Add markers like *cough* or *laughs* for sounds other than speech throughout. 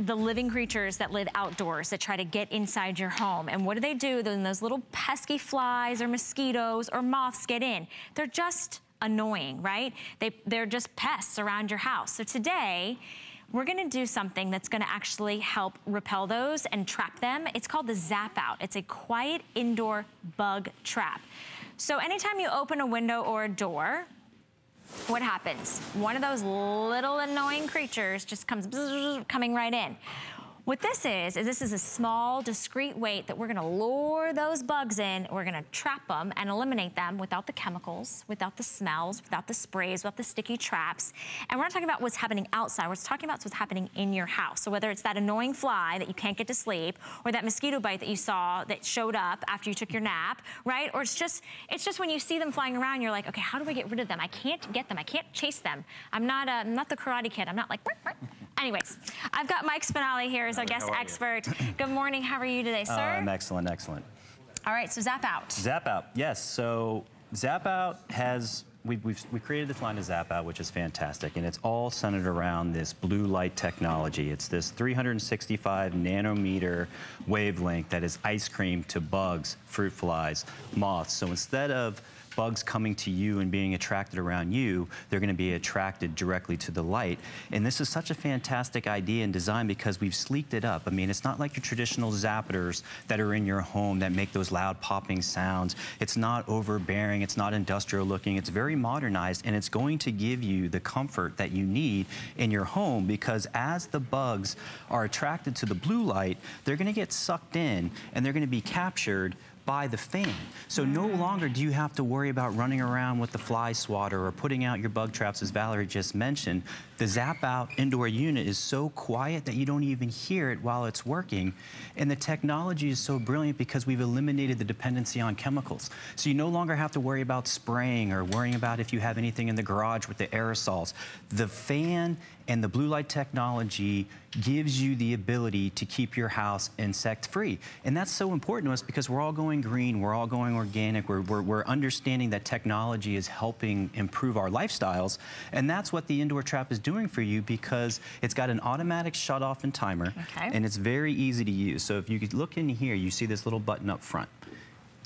the living creatures that live outdoors that try to get inside your home. And what do they do when those little pesky flies or mosquitoes or moths get in? They're just annoying, right? They, they're just pests around your house. So today, we're gonna do something that's gonna actually help repel those and trap them. It's called the ZapOut. It's a quiet indoor bug trap. So anytime you open a window or a door, what happens? One of those little annoying creatures just comes coming right in. What this is, is this is a small, discreet weight that we're gonna lure those bugs in, we're gonna trap them and eliminate them without the chemicals, without the smells, without the sprays, without the sticky traps. And we're not talking about what's happening outside, we're talking about what's happening in your house. So whether it's that annoying fly that you can't get to sleep, or that mosquito bite that you saw that showed up after you took your nap, right? Or it's just, it's just when you see them flying around, you're like, okay, how do I get rid of them? I can't get them, I can't chase them. I'm not, a, I'm not the Karate Kid, I'm not like, Anyways, I've got Mike Spinelli here as our guest expert. Good morning, how are you today, sir? Uh, I'm excellent, excellent. All right, so ZapOut. Zap Out, yes. So ZapOut has we've we've, we created this line of ZapOut, which is fantastic, and it's all centered around this blue light technology. It's this 365 nanometer wavelength that is ice cream to bugs, fruit flies, moths. So instead of bugs coming to you and being attracted around you, they're gonna be attracted directly to the light. And this is such a fantastic idea and design because we've sleeked it up. I mean, it's not like your traditional zappers that are in your home that make those loud popping sounds. It's not overbearing, it's not industrial looking, it's very modernized and it's going to give you the comfort that you need in your home because as the bugs are attracted to the blue light, they're gonna get sucked in and they're gonna be captured by the fan. So no longer do you have to worry about running around with the fly swatter or putting out your bug traps, as Valerie just mentioned. The ZapOut indoor unit is so quiet that you don't even hear it while it's working. And the technology is so brilliant because we've eliminated the dependency on chemicals. So you no longer have to worry about spraying or worrying about if you have anything in the garage with the aerosols. The fan and the blue light technology gives you the ability to keep your house insect free. And that's so important to us because we're all going green, we're all going organic, we're, we're, we're understanding that technology is helping improve our lifestyles. And that's what the indoor trap is doing for you because it's got an automatic shut off and timer okay. and it's very easy to use. So if you could look in here, you see this little button up front.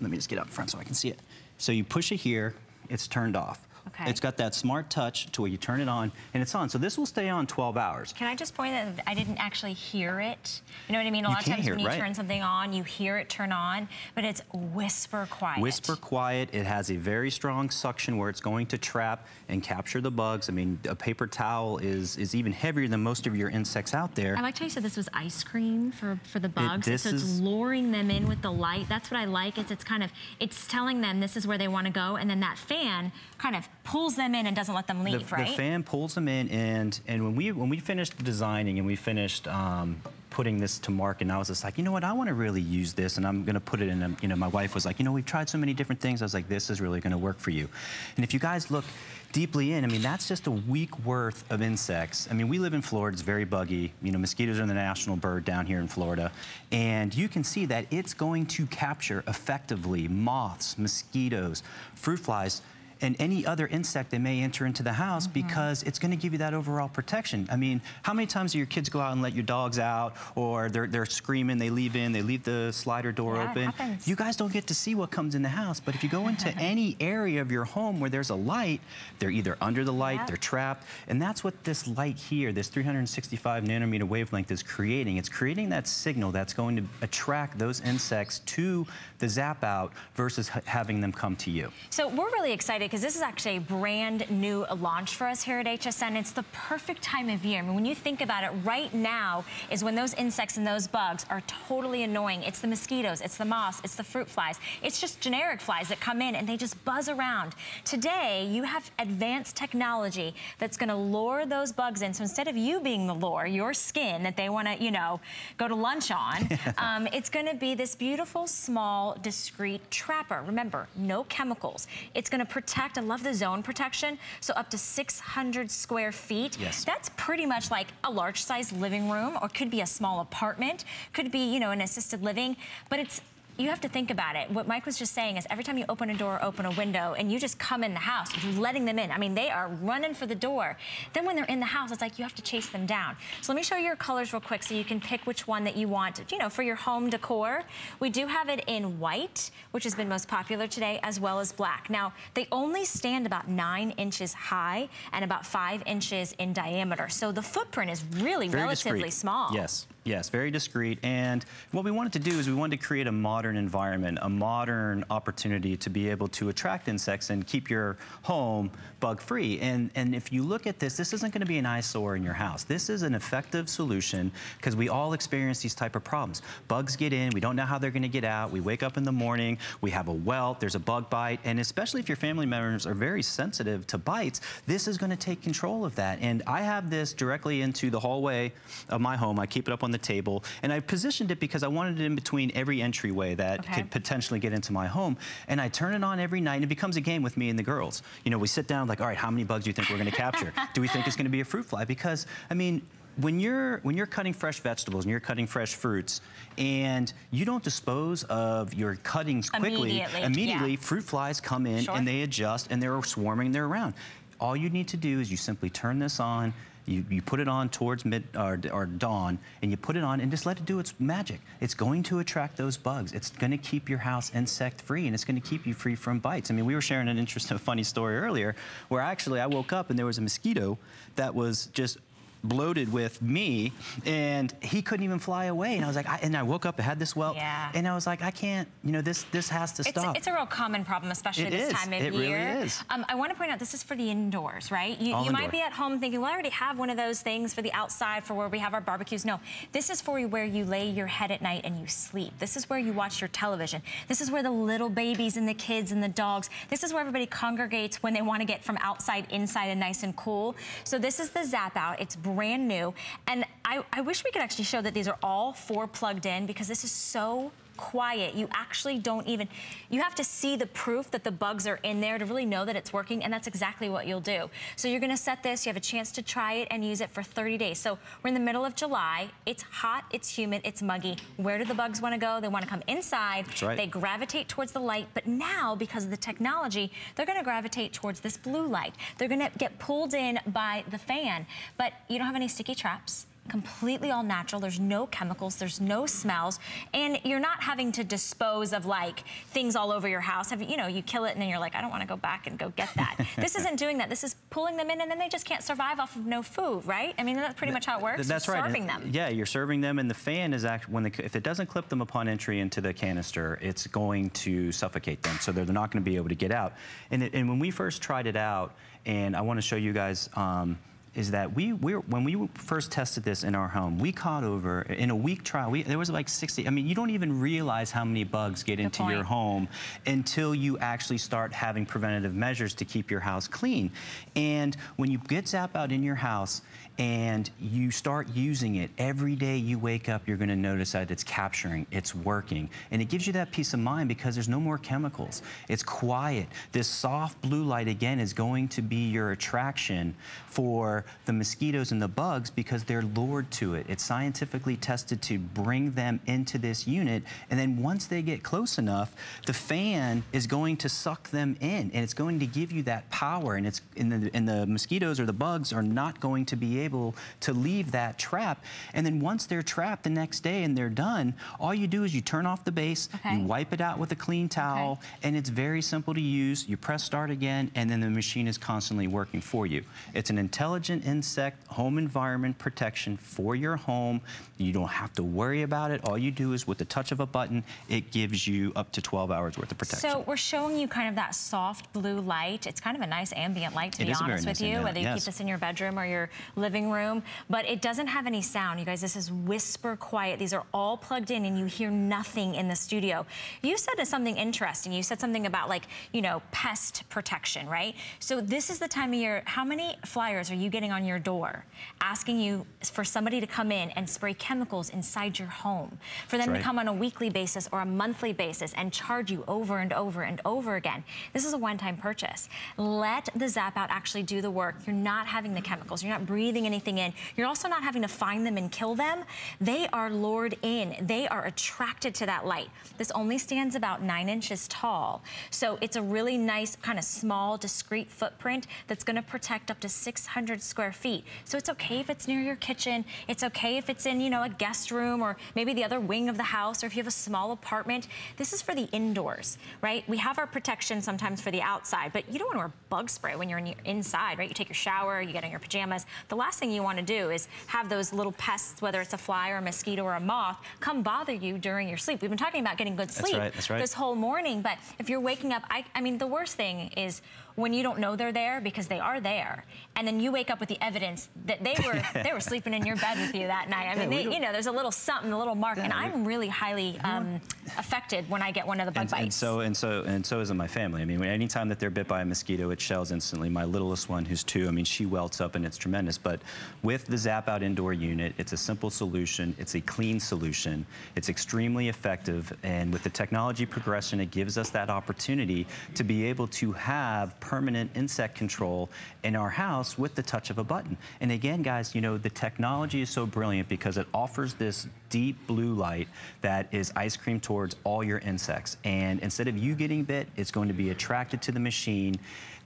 Let me just get up front so I can see it. So you push it here, it's turned off. Okay. It's got that smart touch to where you turn it on and it's on. So this will stay on 12 hours. Can I just point out that I didn't actually hear it? You know what I mean? A lot of times when you right. turn something on, you hear it turn on, but it's whisper quiet. Whisper quiet. It has a very strong suction where it's going to trap and capture the bugs. I mean, a paper towel is, is even heavier than most of your insects out there. I like how you said this was ice cream for, for the bugs. It, so it's is... luring them in with the light. That's what I like. Is it's kind of, it's telling them this is where they want to go. And then that fan kind of pulls them in and doesn't let them leave, the, right? The fan pulls them in, and and when we when we finished designing and we finished um, putting this to market, and I was just like, you know what, I want to really use this, and I'm going to put it in. A, you know, my wife was like, you know, we've tried so many different things. I was like, this is really going to work for you. And if you guys look deeply in, I mean, that's just a week worth of insects. I mean, we live in Florida, it's very buggy. You know, mosquitoes are the national bird down here in Florida. And you can see that it's going to capture effectively moths, mosquitoes, fruit flies, and any other insect that may enter into the house mm -hmm. because it's going to give you that overall protection. I mean, how many times do your kids go out and let your dogs out or they're, they're screaming, they leave in, they leave the slider door yeah, open. You guys don't get to see what comes in the house, but if you go into *laughs* any area of your home where there's a light, they're either under the light, they're trapped, and that's what this light here, this 365 nanometer wavelength is creating. It's creating that signal that's going to attract those insects to the ZapOut versus having them come to you. So we're really excited because this is actually a brand new launch for us here at HSN. It's the perfect time of year. I mean, when you think about it, right now is when those insects and those bugs are totally annoying. It's the mosquitoes, it's the moths, it's the fruit flies. It's just generic flies that come in and they just buzz around. Today, you have advanced technology that's gonna lure those bugs in. So instead of you being the lure, your skin that they wanna, you know, go to lunch on, *laughs* um, it's gonna be this beautiful, small, discreet trapper. Remember, no chemicals. It's gonna protect protect. I love the zone protection. So up to 600 square feet. Yes. That's pretty much like a large size living room or could be a small apartment. Could be, you know, an assisted living. But it's you have to think about it. What Mike was just saying is every time you open a door, open a window, and you just come in the house, you're letting them in. I mean, they are running for the door. Then when they're in the house, it's like you have to chase them down. So let me show you your colors real quick so you can pick which one that you want, you know, for your home decor. We do have it in white, which has been most popular today, as well as black. Now, they only stand about nine inches high and about five inches in diameter. So the footprint is really Very relatively discreet. small. Yes, yes, very discreet. And what we wanted to do is we wanted to create a modern environment, a modern opportunity to be able to attract insects and keep your home bug-free. And, and if you look at this, this isn't going to be an eyesore in your house. This is an effective solution because we all experience these type of problems. Bugs get in, we don't know how they're going to get out. We wake up in the morning, we have a welt, there's a bug bite, and especially if your family members are very sensitive to bites, this is going to take control of that. And I have this directly into the hallway of my home. I keep it up on the table, and I positioned it because I wanted it in between every entryway that Okay. could potentially get into my home. And I turn it on every night, and it becomes a game with me and the girls. You know, we sit down like, all right, how many bugs do you think we're going to capture? *laughs* do we think it's going to be a fruit fly? Because I mean. When you're when you're cutting fresh vegetables and you're cutting fresh fruits, and you don't dispose of your cuttings quickly, Immediately, immediately yeah. fruit flies come in Sure. and they adjust and they're swarming, they're around. All you need to do is you simply turn this on, you, you put it on towards mid or, or dawn, and you put it on and just let it do its magic. It's going to attract those bugs. It's going to keep your house insect free and it's going to keep you free from bites. I mean, we were sharing an *laughs* interesting, funny story earlier where actually I woke up and there was a mosquito that was just bloated with me and he couldn't even fly away and I was like I, and I woke up and had this welt Yeah. and I was like I can't you know this this has to It's, stop it's a real common problem, especially It this is. time of It really year. is. Um, I want to point out this is for the indoors, right? You, you might be at home thinking, well, I already have one of those things for the outside for where we have our barbecues. No, this is for where you lay your head at night and you sleep. This is where you watch your television. This is where the little babies and the kids and the dogs, this is where everybody congregates when they want to get from outside inside and nice and cool. So this is the ZapOut. It's brand new. And I, I wish we could actually show that these are all four plugged in because this is so quiet. You actually don't even, you have to see the proof that the bugs are in there to really know that it's working, and that's exactly what you'll do. So you're gonna set this, you have a chance to try it and use it for 30 days. So we're in the middle of July, it's hot, it's humid, it's muggy. Where do the bugs wanna go? They wanna come inside, That's right. they gravitate towards the light, but now, because of the technology, they're gonna gravitate towards this blue light. They're gonna get pulled in by the fan, but you don't have any sticky traps completely all natural. There's no chemicals, there's no smells, and you're not having to dispose of like things all over your house. Have you, you know, you kill it and then you're like, I don't want to go back and go get that. *laughs* this isn't doing that. This is pulling them in and then they just can't survive off of no food, right? I mean, that's pretty much how it works. That's You're right. Serving And- them. Yeah, you're serving them, and the fan is actually when the, if it doesn't clip them upon entry into the canister, it's going to suffocate them, so they're not going to be able to get out. And, it, and when we first tried it out, and I want to show you guys. Um, is that we we when we first tested this in our home, we caught over in a week trial. We, there was like 60. I mean, you don't even realize how many bugs get into your home until you actually start having preventative measures to keep your house clean. And when you get ZapOut in your house and you start using it every day you wake up, you're going to notice that it's capturing, it's working, and it gives you that peace of mind because there's no more chemicals. It's quiet. This soft blue light again is going to be your attraction for the mosquitoes and the bugs because they're lured to it. It's scientifically tested to bring them into this unit, and then once they get close enough, the fan is going to suck them in, and it's going to give you that power. And it's and the, and the mosquitoes or the bugs are not going to be able to leave that trap. And then once they're trapped the next day and they're done, all you do is you turn off the base, Okay. you wipe it out with a clean towel, and it's very simple to use. You press start again, and then the machine is constantly working for you. It's an intelligent insect home environment protection for your home. You don't have to worry about it. All you do is with the touch of a button, it gives you up to 12 hours worth of protection. So we're showing you kind of that soft blue light. It's kind of a nice ambient light, to It be is a very honest with nice you, ambient whether you yes. keep this in your bedroom or your living room. But it doesn't have any sound, you guys. This is whisper quiet. These are all plugged in, and you hear nothing in the studio. You said something interesting. You said something about like, you know, pest protection, right? So this is the time of year. How many flyers are you getting on your door, asking you for somebody to come in and spray chemicals inside your home, for them That's to come on a weekly basis or a monthly basis and charge you over and over and over again. This is a one-time purchase. Let the ZapOut actually do the work. You're not having the chemicals. You're not breathing anything in. You're also not having to find them and kill them. They are lured in. They are attracted to that light. This only stands about nine inches tall. So it's a really nice, kind of small, discreet footprint that's gonna protect up to 600 square feet. So it's okay if it's near your kitchen. It's okay if it's in, you know, a guest room or maybe the other wing of the house or if you have a small apartment. This is for the indoors, right? We have our protection sometimes for the outside, but you don't want to wear bug spray when you're in your inside, right? You take your shower, you get in your pajamas. The last thing you want to do is have those little pests, whether it's a fly or a mosquito or a moth, come bother you during your sleep. We've been talking about getting good sleep right, that's right. this whole morning, but if you're waking up, I, I mean, the worst thing is when you don't know they're there because they are there, and then you wake up with the evidence that they were *laughs* they were sleeping in your bed with you that night. I mean, we they, you know, there's a little something, a little mark, and Yeah, we- I'm really highly um, affected when I get one of the bug and, bites. and so and so and so is my family. I mean, anytime that they're bit by a mosquito, it shells instantly. My littlest one, who's two, I mean, she welts up and it's tremendous. But with the ZapOut indoor unit, it's a simple solution. It's a clean solution. It's extremely effective, and with the technology progression, it gives us that opportunity to be able to have permanent insect control in our house with the touch of a button. And again, guys, you know, the technology is so brilliant because it offers this deep blue light that is ice cream towards all your insects. And instead of you getting bit, it's going to be attracted to the machine.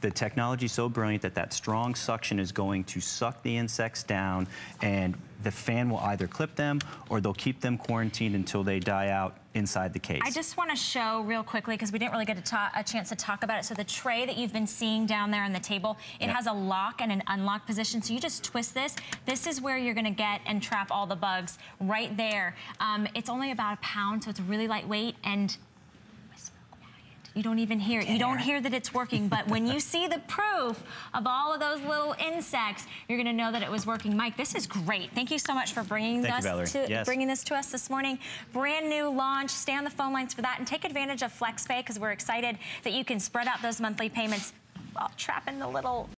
The technology is so brilliant that that strong suction is going to suck the insects down and the fan will either clip them or they'll keep them quarantined until they die out inside the case. I just want to show real quickly because we didn't really get a, a chance to talk about it. So the tray that you've been seeing down there on the table, it Yep. has a lock and an unlock position. So you just twist this. This is where you're going to get and trap all the bugs right there. Um, it's only about a pound, so it's really lightweight and. You don't even hear it. You don't hear that it's working, but when you see the proof of all of those little insects, you're going to know that it was working. Mike, this is great. Thank you so much for bringing Thank you, us to Yes. bringing this to us this morning. Brand new launch. Stay on the phone lines for that and take advantage of FlexPay because we're excited that you can spread out those monthly payments while trapping the little